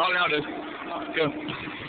Oh, now it is. Go.